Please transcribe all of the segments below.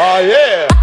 Oh yeah!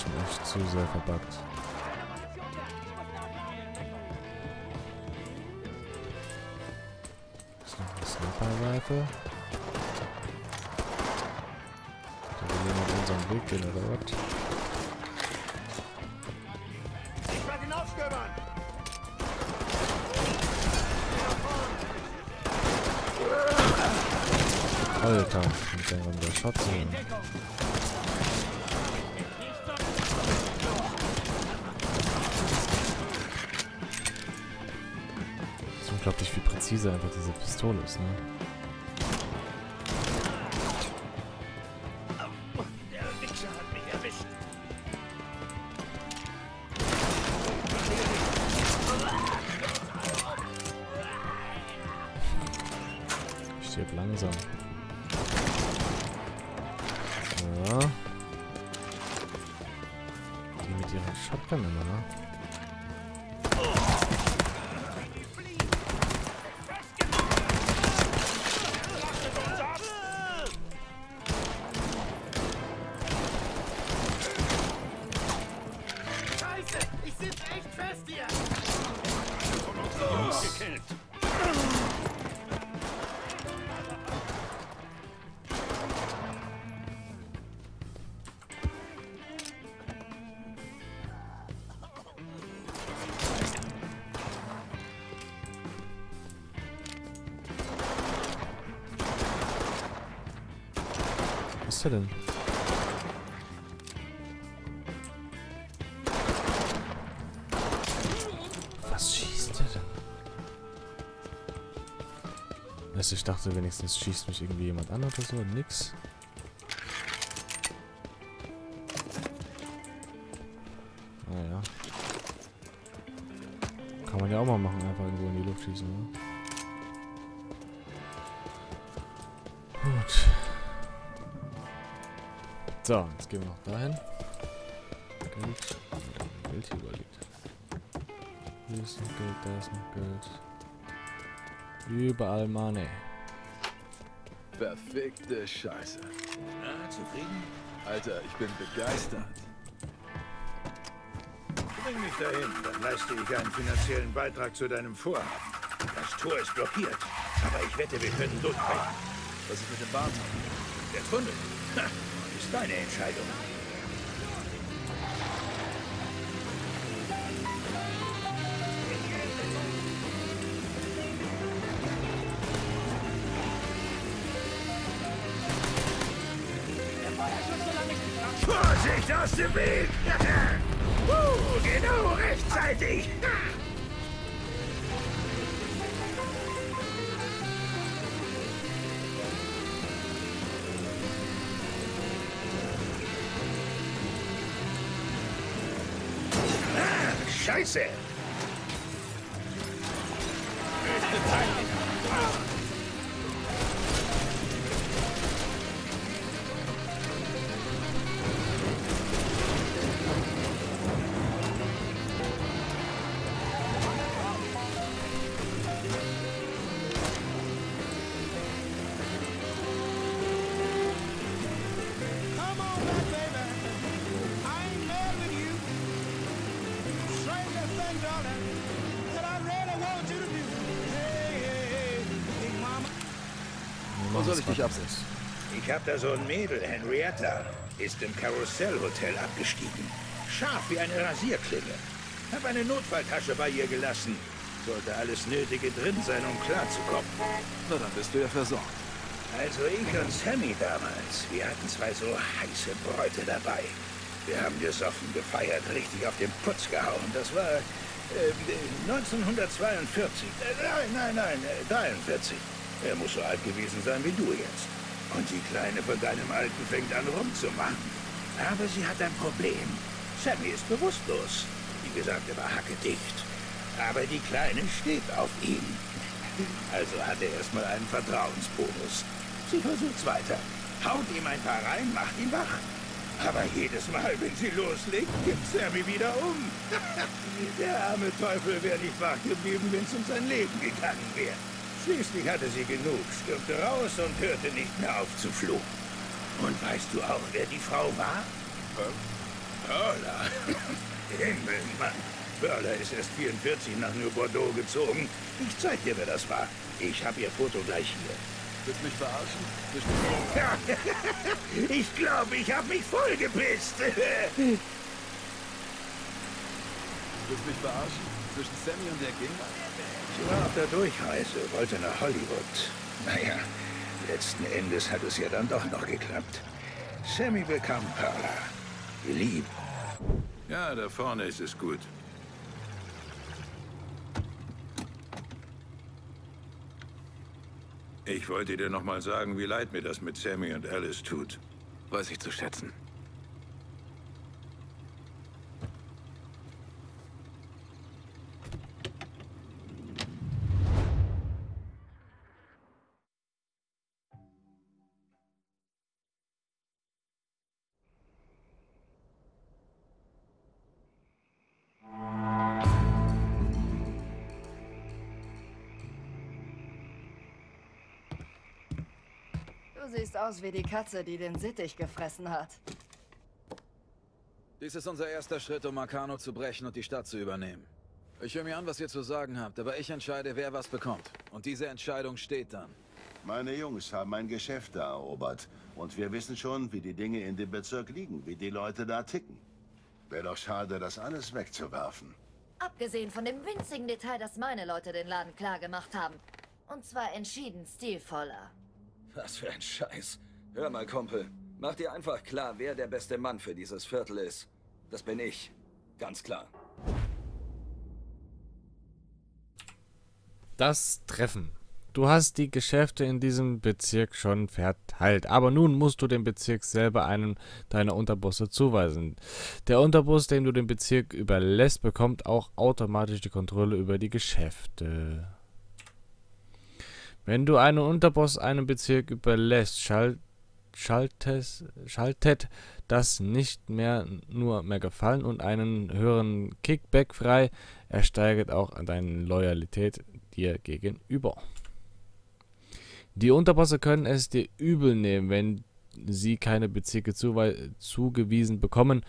Manchmal echt zu sehr verbuggt. Ist noch eine Sniper-Rifle? Da will jemand unseren Weg gehen, oder was? Alter, mit der, der Schatze. Unglaublich wie präzise einfach diese Pistole ist, ne? Ich stirb langsam. So. Die mit ihrer Shotgun immer, ne? Ist der denn? Was schießt der denn? Also ich dachte wenigstens schießt mich irgendwie jemand an oder so. Nix. Naja. Kann man ja auch mal machen, einfach irgendwo in die Luft schießen, ne? So, jetzt gehen wir noch dahin. Geld. Geld hier überlegt. Hier ist noch Geld, da ist noch Geld. Überall Money. Verfickte Scheiße. Na, zufrieden? Alter, ich bin begeistert. Bring mich dahin, dann leiste ich einen finanziellen Beitrag zu deinem Vorhaben. Das Tor ist blockiert, aber ich wette, wir können durchbrechen. Was ist mit dem Bart? Der Tunnel, deine Entscheidung. Vorsicht aus dem Weg! uh, genau rechtzeitig! Ah, Scheiße! Da so ein Mädel, Henrietta. Ist im Karussellhotel abgestiegen. Scharf wie eine Rasierklinge. Hab eine Notfalltasche bei ihr gelassen. Sollte alles Nötige drin sein, um klarzukommen. Na, dann bist du ja versorgt. Also ich und Sammy damals, wir hatten zwei so heiße Bräute dabei. Wir haben gesoffen, gefeiert, richtig auf den Putz gehauen. Das war äh, 1942. Äh, nein, nein, nein, äh, 43. Er muss so alt gewesen sein wie du jetzt. Und die Kleine von deinem Alten fängt an rumzumachen. Aber sie hat ein Problem. Sammy ist bewusstlos. Wie gesagt, er war hackedicht. Aber die Kleine steht auf ihn. Also hat er erstmal einen Vertrauensbonus. Sie versucht's weiter. Haut ihm ein paar rein, macht ihn wach. Aber jedes Mal, wenn sie loslegt, gibt Sammy wieder um. Der arme Teufel wäre nicht wach geblieben, wenn es um sein Leben gegangen wäre. Schließlich hatte sie genug, stürmte raus und hörte nicht mehr auf zu fluchen. Und weißt du auch, wer die Frau war? Perla. Himmelmann. Perla ist erst 44 nach New Bordeaux gezogen. Ich zeig dir, wer das war. Ich habe ihr Foto gleich hier. Willst mich verarschen? Ich glaube, ich habe mich vollgepisst. willst mich verarschen? Zwischen Sammy und der ging? Sie war auf der Durchreise, wollte nach Hollywood. Naja, letzten Endes hat es ja dann doch noch geklappt. Sammy bekam Perla. Geliebt. Ja, da vorne ist es gut. Ich wollte dir noch mal sagen, wie leid mir das mit Sammy und Alice tut. Weiß ich zu schätzen. Aus wie die Katze, die den Sittich gefressen hat. Dies ist unser erster Schritt, um Marcano zu brechen und die Stadt zu übernehmen. Ich höre mir an, was ihr zu sagen habt, aber ich entscheide, wer was bekommt. Und diese Entscheidung steht dann. Meine Jungs haben ein Geschäft da erobert. Und wir wissen schon, wie die Dinge in dem Bezirk liegen, wie die Leute da ticken. Wäre doch schade, das alles wegzuwerfen. Abgesehen von dem winzigen Detail, dass meine Leute den Laden klar gemacht haben. Und zwar entschieden stilvoller. Was für ein Scheiß. Hör mal, Kumpel. Mach dir einfach klar, wer der beste Mann für dieses Viertel ist. Das bin ich. Ganz klar. Das Treffen. Du hast die Geschäfte in diesem Bezirk schon verteilt, aber nun musst du dem Bezirk selber einen deiner Unterbusse zuweisen. Der Unterbus, dem du den Bezirk überlässt, bekommt auch automatisch die Kontrolle über die Geschäfte. Wenn du einen Unterboss einem Bezirk überlässt, schalt, schaltes, schaltet das nicht mehr nur mehr Gefallen und einen höheren Kickback frei, er steigert auch deine Loyalität dir gegenüber. Die Unterbosse können es dir übel nehmen, wenn sie keine Bezirke zugewiesen bekommen,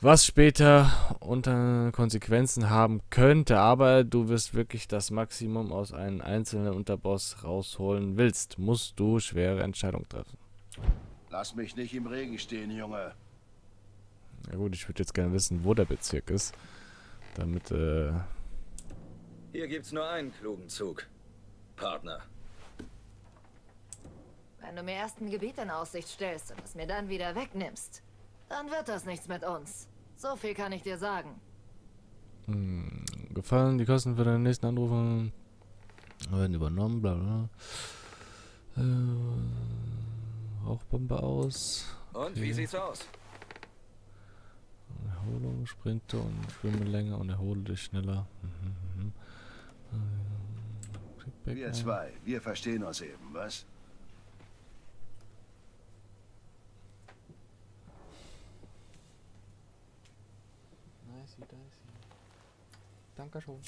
was später unter Konsequenzen haben könnte, aber du wirst wirklich das Maximum aus einem einzelnen Unterboss rausholen willst, musst du schwere Entscheidungen treffen. Lass mich nicht im Regen stehen, Junge. Ja gut, ich würde jetzt gerne wissen, wo der Bezirk ist, damit, äh, Hier gibt's nur einen klugen Zug. Partner. Wenn du mir erst ein Gebiet in Aussicht stellst und es mir dann wieder wegnimmst, dann wird das nichts mit uns. So viel kann ich dir sagen. gefallen, die Kosten für deinen nächsten Anruf werden übernommen, bla bla. Äh, Rauchbombe aus. Und wie Okay. sieht's aus? Erholung, Sprinte und Schwimmelänge und erhole dich schneller. Mhm, mhm. Äh, Kickback, Wir ja. zwei, wir verstehen uns eben, was? Danke schon.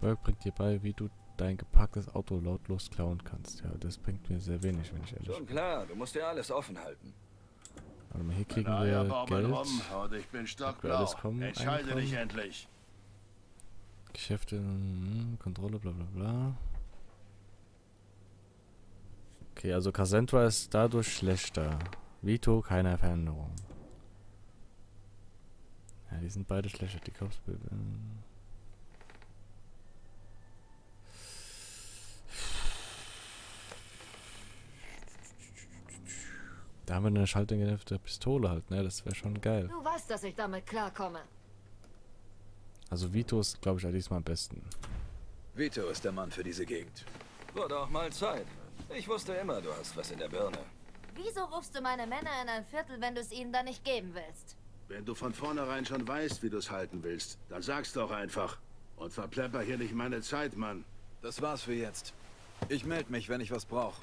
Berg bringt dir bei, wie du dein geparktes Auto lautlos klauen kannst. Ja, das bringt mir sehr wenig, wenn ich ehrlich Schon bin. klar, du musst dir alles offen halten. Warte mal, hier kriegen Na wir ja, Geld. rum und ich bin alles stockblau. kommen, Entscheide dich endlich. Geschäfte, mm, Kontrolle, bla bla bla. Okay, also Cassandra ist dadurch schlechter. Vito, keine Veränderung. Ja, die sind beide schlechter, die Kopfbilder. Da haben wir eine schaltgedämpfte Pistole halt, ne? Das wäre schon geil. Du weißt, dass ich damit klarkomme. Also Vito ist, glaube ich, diesmal am besten. Vito ist der Mann für diese Gegend. Wurde auch mal Zeit. Ich wusste immer, du hast was in der Birne. Wieso rufst du meine Männer in ein Viertel, wenn du es ihnen dann nicht geben willst? Wenn du von vornherein schon weißt, wie du es halten willst, dann sag's doch einfach. Und verplepper hier nicht meine Zeit, Mann. Das war's für jetzt. Ich melde mich, wenn ich was brauche.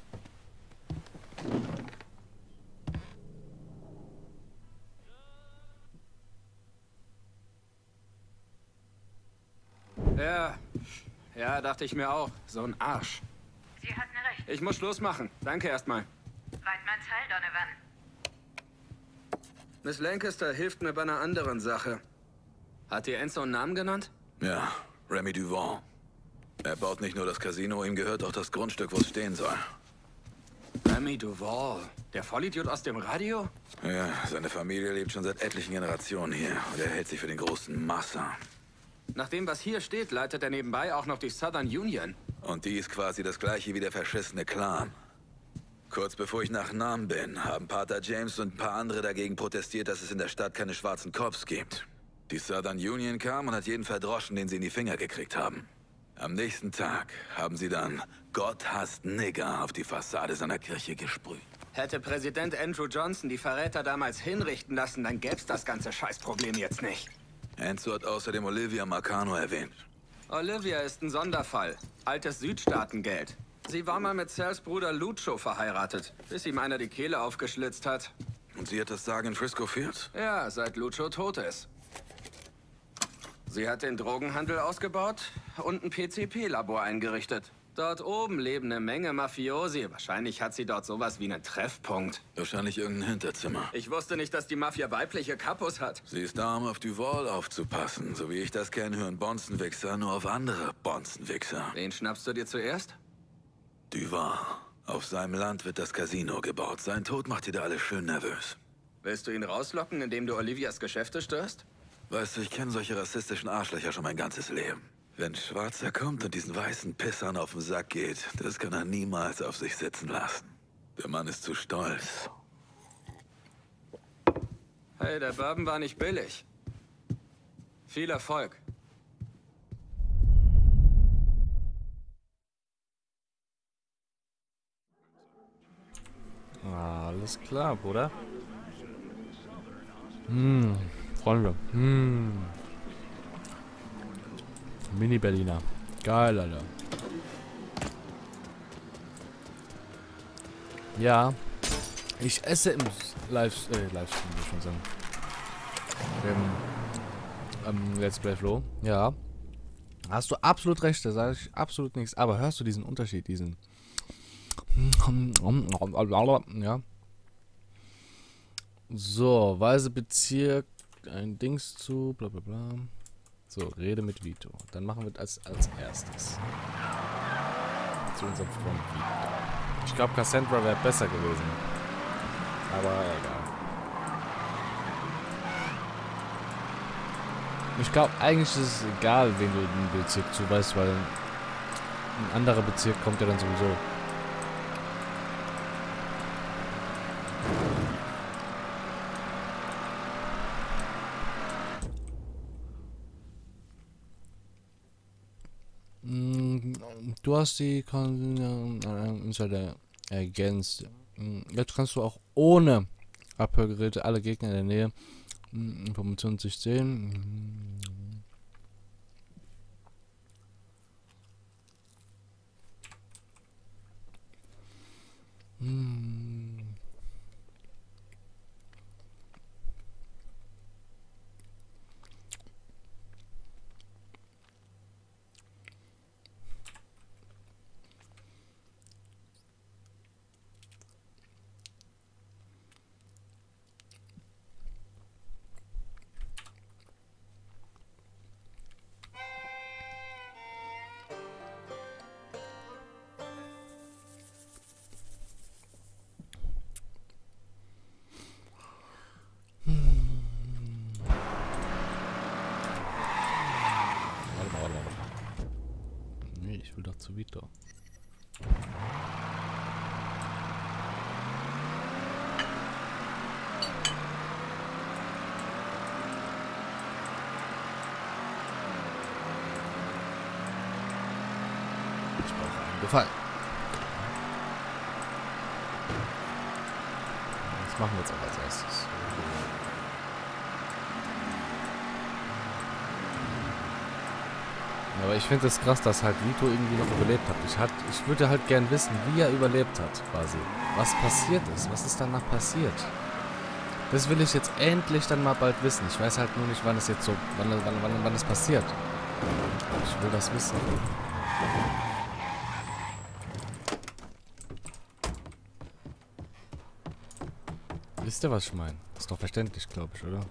Ja, ja, dachte ich mir auch. So ein Arsch. Sie hatten recht. Ich muss Schluss machen. Danke erstmal. Weidmanns Heil, Donovan. Miss Lancaster hilft mir bei einer anderen Sache. Hat die Enzo einen Namen genannt? Ja, Remy Duvall. Er baut nicht nur das Casino, ihm gehört auch das Grundstück, wo es stehen soll. Remy Duval. Der Vollidiot aus dem Radio? Ja, seine Familie lebt schon seit etlichen Generationen hier und er hält sich für den großen Massa. Nach dem, was hier steht, leitet er nebenbei auch noch die Southern Union. Und die ist quasi das gleiche wie der verschissene Clan. Kurz bevor ich nach Nam bin, haben Pater James und ein paar andere dagegen protestiert, dass es in der Stadt keine schwarzen Cops gibt. Die Southern Union kam und hat jeden verdroschen, den sie in die Finger gekriegt haben. Am nächsten Tag haben sie dann Gott hasst Nigger auf die Fassade seiner Kirche gesprüht. Hätte Präsident Andrew Johnson die Verräter damals hinrichten lassen, dann gäb's das ganze Scheißproblem jetzt nicht. Enzo hat außerdem Olivia Marcano erwähnt. Olivia ist ein Sonderfall. Altes Südstaatengeld. Sie war mal mit Sals Bruder Lucho verheiratet, bis ihm einer die Kehle aufgeschlitzt hat. Und sie hat das Sagen in Frisco Fields? Ja, seit Lucho tot ist. Sie hat den Drogenhandel ausgebaut und ein PCP-Labor eingerichtet. Dort oben leben eine Menge Mafiosi. Wahrscheinlich hat sie dort sowas wie einen Treffpunkt. Wahrscheinlich irgendein Hinterzimmer. Ich wusste nicht, dass die Mafia weibliche Kapos hat. Sie ist da, um auf Duval aufzupassen. So wie ich das kenne, hören Bonzenwichser nur auf andere Bonzenwichser. Wen schnappst du dir zuerst? Duval. Auf seinem Land wird das Casino gebaut. Sein Tod macht ihr da alle schön nervös. Willst du ihn rauslocken, indem du Olivias Geschäfte störst? Weißt du, ich kenne solche rassistischen Arschlöcher schon mein ganzes Leben. Wenn Schwarzer kommt und diesen weißen Pissern auf den Sack geht, das kann er niemals auf sich sitzen lassen. Der Mann ist zu stolz. Hey, der Bourbon war nicht billig. Viel Erfolg. Alles klar, Bruder. Hm, Freunde. Hm. Mini-Berliner. Geil, Alter. Ja. Ich esse im Live, äh, Livestream, will ich schon sagen. Im, ähm, Let's Play Flow. Ja. Hast du absolut recht, da sage ich absolut nichts. Aber hörst du diesen Unterschied, diesen... Ja. So, weise Bezirk, ein Dings zu, bla bla bla. So, rede mit Vito. Dann machen wir das als erstes. Zu unserem Freund Vito. Ich glaube, Cassandra wäre besser gewesen. Aber egal. Ich glaube, eigentlich ist es egal, wen du den Bezirk zuweist, weil ein anderer Bezirk kommt ja dann sowieso. Du hast die Kon äh, Insider ergänzt. Mm, Jetzt kannst du auch ohne Abhörgeräte alle Gegner in der Nähe mm, Informationen sich sehen. zuwider. Ich brauche einen Gefallen. Das machen wir jetzt aber als erstes. Aber ich finde es krass, dass halt Vito irgendwie noch überlebt hat. Ich, hat. ich würde halt gern wissen, wie er überlebt hat, quasi. Was passiert ist, was ist danach passiert. Das will ich jetzt endlich dann mal bald wissen. Ich weiß halt nur nicht, wann es jetzt so, wann, wann, wann, wann es passiert. Ich will das wissen. Wisst ihr, was ich meine? Ist doch verständlich, glaube ich, oder?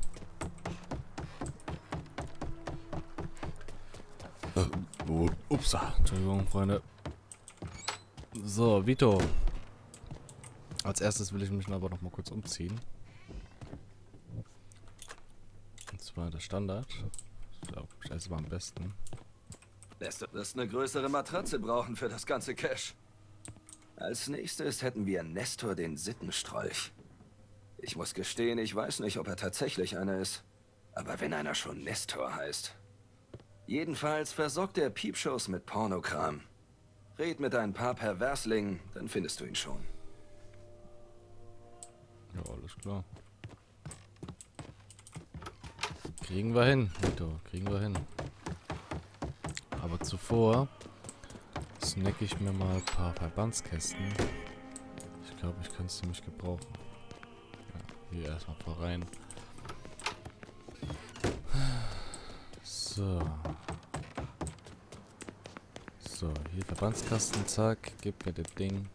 Oh, upsa. Entschuldigung, Freunde. So, Vito. Als erstes will ich mich aber noch mal kurz umziehen. Und zwar der Standard. Ich glaube, ich esse mal am besten. Lässt du wirst eine größere Matratze brauchen für das ganze Cash. Als nächstes hätten wir Nestor den Sittenstrolch. Ich muss gestehen, ich weiß nicht, ob er tatsächlich einer ist. Aber wenn einer schon Nestor heißt. Jedenfalls versorgt er Piepshows mit Pornokram. Red mit ein paar Perverslingen, dann findest du ihn schon. Ja, alles klar. Kriegen wir hin, Vito. Kriegen wir hin. Aber zuvor snack ich mir mal ein paar Verbandskästen. Ich glaube, ich kann es ziemlich gebrauchen. Ja, hier erstmal ein paar rein. So. So, hier Verbandskasten, zack, gib mir das Ding.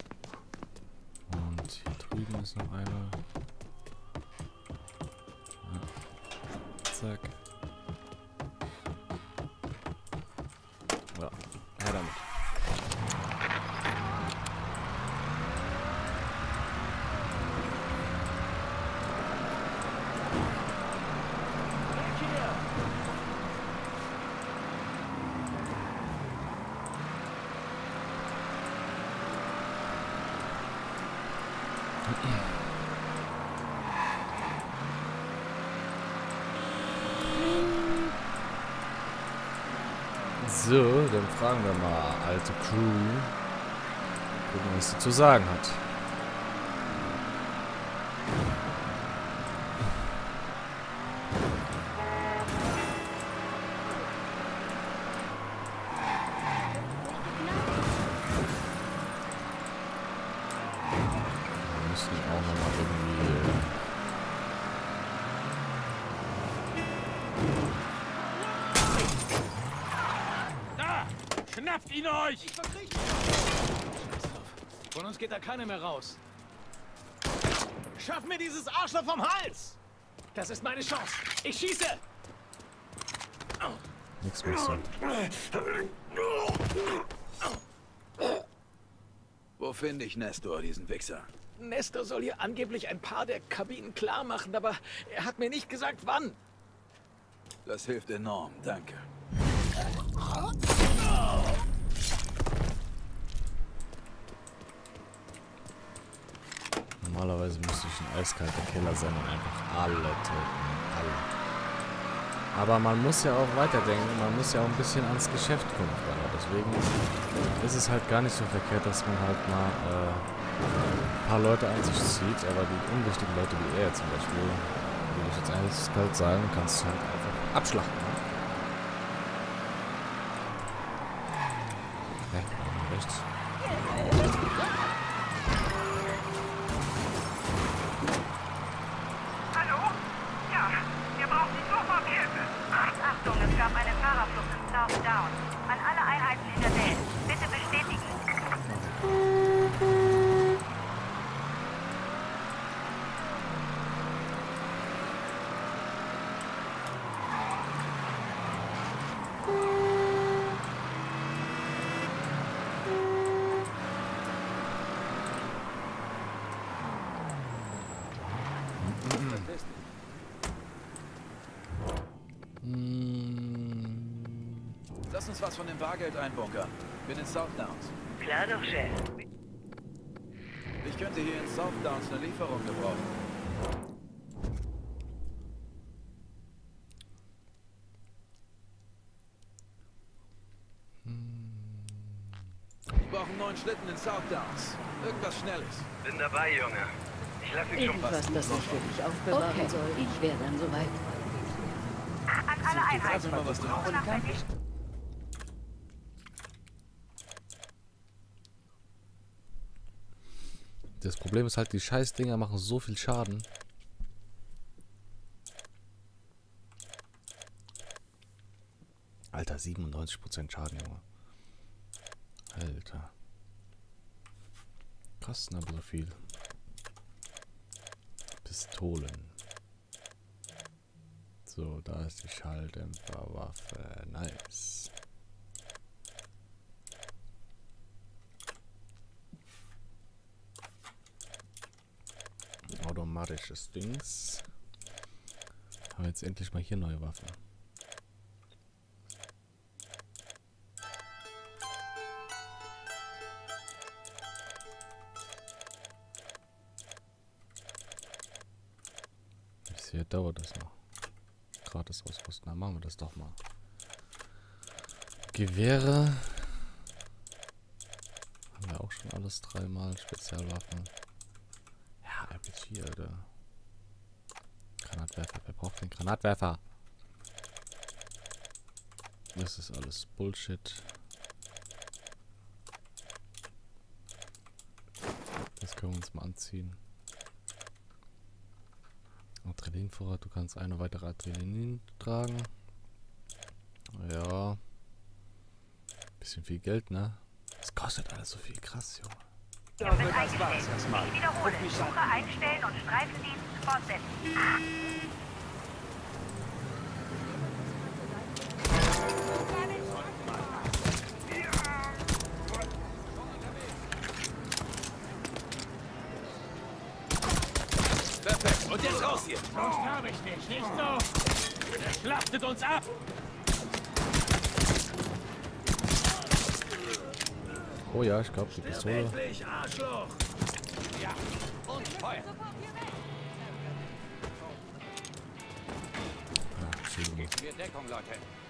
Und hier drüben ist noch einer. Ja. Zack. Ja, her damit. So, dann fragen wir mal alte Crew. Gucken, was sie zu sagen hat. Schnappt ihn euch! Von uns geht da keiner mehr raus. Schaff mir dieses Arschloch vom Hals! Das ist meine Chance. Ich schieße! Nix mehr so. Wo finde ich Nestor, diesen Wichser? Nestor soll hier angeblich ein paar der Kabinen klar machen, aber er hat mir nicht gesagt, wann. Das hilft enorm, danke. Normalerweise müsste ich ein eiskalter Keller sein und einfach alle töten. Alle. Aber man muss ja auch weiterdenken, man muss ja auch ein bisschen ans Geschäft. Freunde. Deswegen ist es halt gar nicht so verkehrt, dass man halt mal äh, ein paar Leute an sich zieht, aber die unwichtigen Leute wie er zum Beispiel, würde ich jetzt eiskalt sagen, kannst du halt einfach abschlachten. Lass uns was von dem Bargeld einbunkern. Bin in South Downs. Klar doch, Chef. Ich könnte hier in South Downs eine Lieferung gebrauchen. brauche einen neuen Schlitten in South Downs. Irgendwas Schnelles. Bin dabei, Junge. Irgendwas, das ich für dich aufbewahren Okay. soll. Ich wäre dann soweit. An alle Einheiten. Das Problem ist halt, die Scheißdinger machen so viel Schaden. Alter, 97% Schaden, Junge. Alter. Kosten aber so viel. Pistolen. So, da ist die Schalldämpferwaffe. Nice. Automatisches Dings. Haben wir jetzt endlich mal hier neue Waffen. Ich sehe, dauert das noch. Gratis ausrüsten. Dann machen wir das doch mal. Gewehre. Haben wir auch schon alles dreimal. Spezialwaffen. Ja, RPG, Alter. Granatwerfer. Wer braucht den Granatwerfer? Das ist alles Bullshit. Das können wir uns mal anziehen. Adrenalinvorrat. Du kannst eine weitere Adrenalin tragen. Ja. Bisschen viel Geld, ne? Das kostet alles so viel. Krass, Junge. Ihr wird eingestellt. Ich wiederhole. Suche einstellen und Streifendienst fortsetzen. Nicht, so? Der schlachtet uns ab! Oh ja, ich glaube, die Pistole. Ja, und Feuer! Ja, mir Deckung, Leute!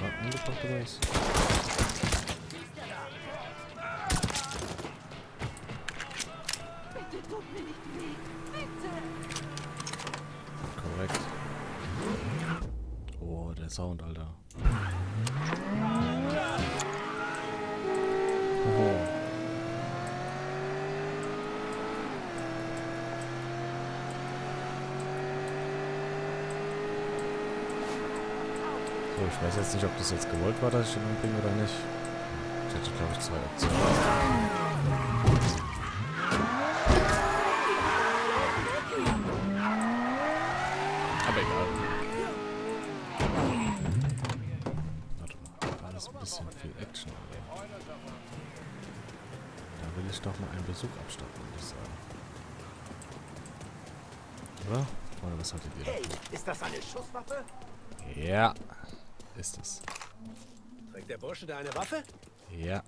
Gerade angebracht oder was? Korrekt. Oh, der Sound, Alter. Oh. So, ich weiß jetzt nicht, ob das jetzt gewollt war, dass ich den umbringe oder nicht. Ich hatte, glaube ich, zwei Optionen. Aber egal. Warte mal, da ist ein bisschen viel Action. Alter. Da will ich doch mal einen Besuch abstatten, würde ich sagen. Oder? Oder was haltet ihr Hey, ist das eine Schusswaffe? Ja, ist es. Trägt der Bursche da eine Waffe? Ja.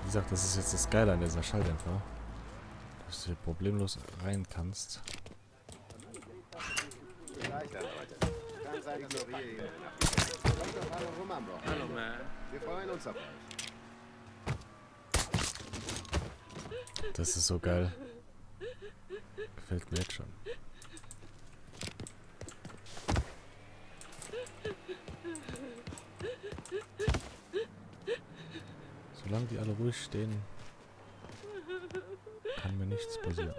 Wie gesagt, das ist jetzt das Geile an dieser Schalldämpfer. Dass du hier problemlos rein kannst. Hallo, man. Wir freuen uns auf euch. Das ist so geil. Gefällt mir jetzt schon. Solange die alle ruhig stehen, kann mir nichts passieren.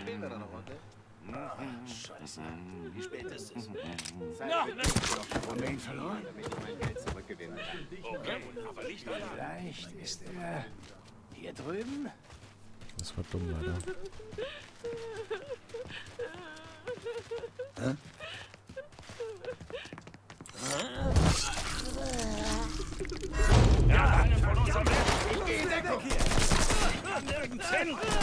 Spielen wir da eine Runde? Scheiße. Wie spät ist es? Verloren? Damit ich mein Geld zurückgewinnen kann. Okay, aber nicht allein. Vielleicht ist er hier drüben? Das war dumm, leider. Ja,